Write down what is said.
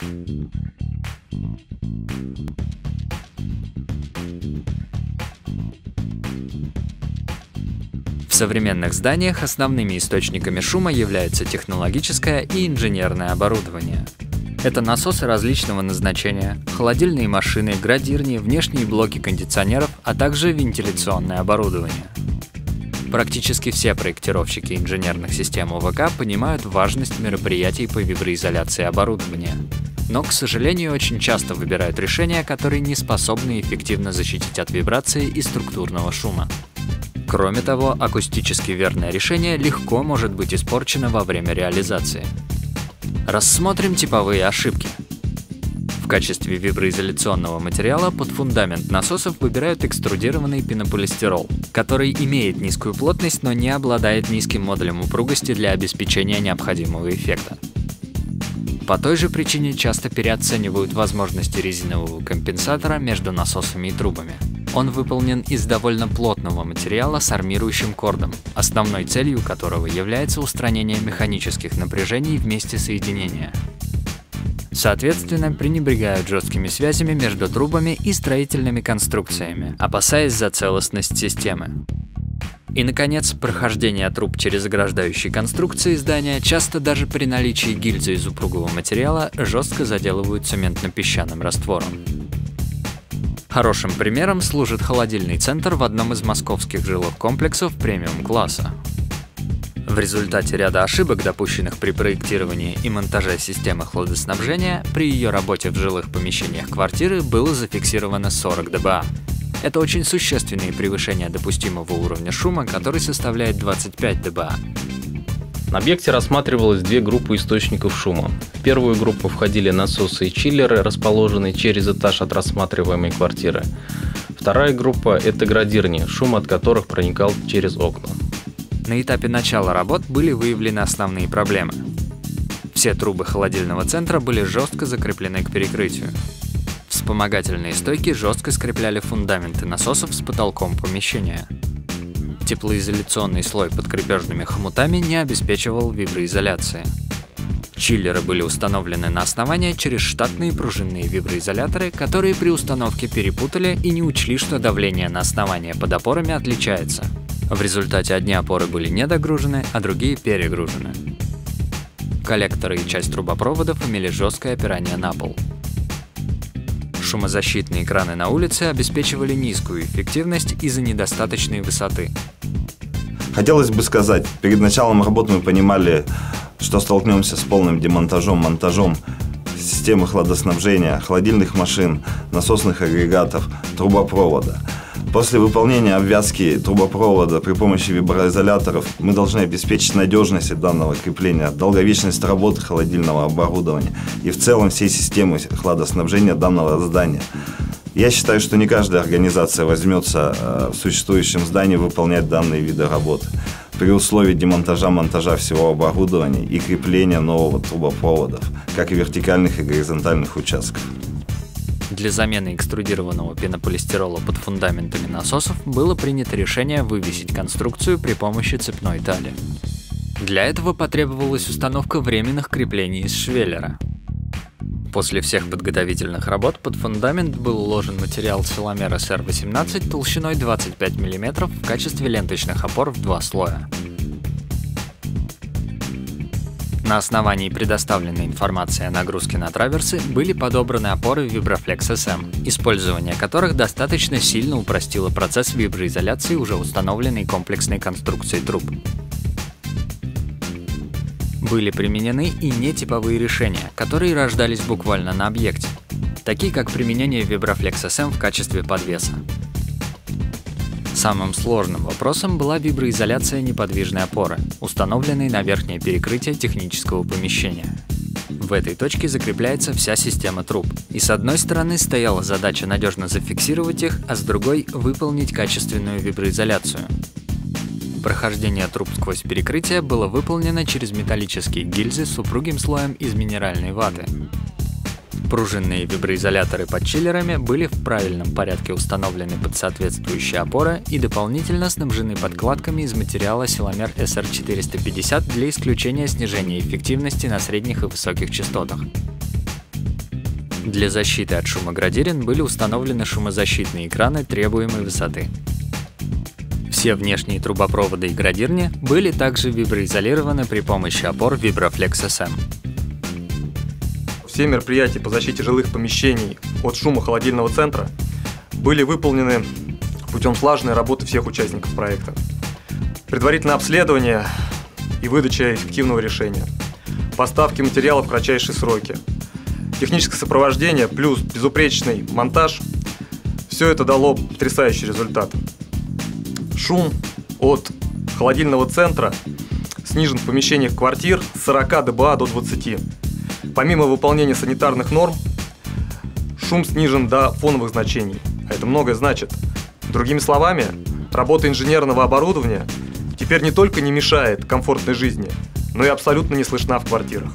В современных зданиях основными источниками шума являются технологическое и инженерное оборудование. Это насосы различного назначения, холодильные машины, градирни, внешние блоки кондиционеров, а также вентиляционное оборудование. Практически все проектировщики инженерных систем ОВК понимают важность мероприятий по виброизоляции оборудования. Но, к сожалению, очень часто выбирают решения, которые не способны эффективно защитить от вибрации и структурного шума. Кроме того, акустически верное решение легко может быть испорчено во время реализации. Рассмотрим типовые ошибки. Качестве виброизоляционного материала под фундамент насосов выбирают экструдированный пенополистирол, который имеет низкую плотность, но не обладает низким модулем упругости для обеспечения необходимого эффекта. По той же причине часто переоценивают возможности резинового компенсатора между насосами и трубами. Он выполнен из довольно плотного материала с армирующим кордом, основной целью которого является устранение механических напряжений в месте соединения. Соответственно, пренебрегают жесткими связями между трубами и строительными конструкциями, опасаясь за целостность системы. И, наконец, прохождение труб через ограждающие конструкции здания часто даже при наличии гильзы из упругого материала жестко заделывают цементно-песчаным раствором. Хорошим примером служит холодильный центр в одном из московских жилых комплексов премиум-класса. В результате ряда ошибок, допущенных при проектировании и монтаже системы хладоснабжения, при ее работе в жилых помещениях квартиры было зафиксировано 40 дБА. Это очень существенные превышения допустимого уровня шума, который составляет 25 дБА. На объекте рассматривалось две группы источников шума. В первую группу входили насосы и чиллеры, расположенные через этаж от рассматриваемой квартиры. Вторая группа – это градирни, шум от которых проникал через окна. На этапе начала работ были выявлены основные проблемы. Все трубы холодильного центра были жестко закреплены к перекрытию. Вспомогательные стойки жестко скрепляли фундаменты насосов с потолком помещения – теплоизоляционный слой под крепежными хомутами не обеспечивал виброизоляции. Чиллеры были установлены на основании через штатные пружинные виброизоляторы, которые при установке перепутали и не учли, что давление на основание под опорами отличается. В результате одни опоры были недогружены, а другие перегружены. Коллекторы и часть трубопроводов имели жесткое опирание на пол. Шумозащитные экраны на улице обеспечивали низкую эффективность из-за недостаточной высоты. Хотелось бы сказать, перед началом работы мы понимали, что столкнемся с полным демонтажом, монтажом системы хладоснабжения, холодильных машин, насосных агрегатов, трубопровода. После выполнения обвязки трубопровода при помощи виброизоляторов мы должны обеспечить надежность данного крепления, долговечность работы холодильного оборудования и в целом всей системы хладоснабжения данного здания. Я считаю, что не каждая организация возьмется э, в существующем здании выполнять данные виды работы. При условии демонтажа, монтажа всего оборудования и крепления нового трубопроводов, как и вертикальных и горизонтальных участков. Для замены экструдированного пенополистирола под фундаментами насосов было принято решение вывесить конструкцию при помощи цепной тали. Для этого потребовалась установка временных креплений из швеллера, После всех подготовительных работ под фундамент был уложен материал силомер SR-18 толщиной 25 мм в качестве ленточных опор в два слоя. На основании предоставленной информации о нагрузке на траверсы были подобраны опоры Vibraflex SM, использование которых достаточно сильно упростило процесс виброизоляции уже установленной комплексной конструкции труб были применены и нетиповые решения, которые рождались буквально на объекте, такие как применение Vibraflex SM в качестве подвеса. Самым сложным вопросом была виброизоляция неподвижной опоры, установленной на верхнее перекрытие технического помещения. В этой точке закрепляется вся система труб. И с одной стороны стояла задача надежно зафиксировать их, а с другой — выполнить качественную виброизоляцию. Прохождение труб сквозь перекрытие было выполнено через металлические гильзы с упругим слоем из минеральной ваты. Пружинные виброизоляторы под чиллерами были в правильном порядке установлены под соответствующие опоры и дополнительно снабжены подкладками из материала силомер SR450 для исключения снижения эффективности на средних и высоких частотах. Для защиты от шума градирин были установлены шумозащитные экраны требуемой высоты. Все внешние трубопроводы и градирни были также виброизолированы при помощи опор Vibroflex SM. Все мероприятия по защите жилых помещений от шума холодильного центра были выполнены путем слаженной работы всех участников проекта. Предварительное обследование и выдача эффективного решения. Поставки материалов в кратчайшие сроки. Техническое сопровождение плюс безупречный монтаж – все это дало потрясающий результат. Шум от холодильного центра снижен в помещениях квартир с 40 дБА до 20. Помимо выполнения санитарных норм, шум снижен до фоновых значений. А это многое значит. Другими словами, работа инженерного оборудования теперь не только не мешает комфортной жизни, но и абсолютно не слышна в квартирах.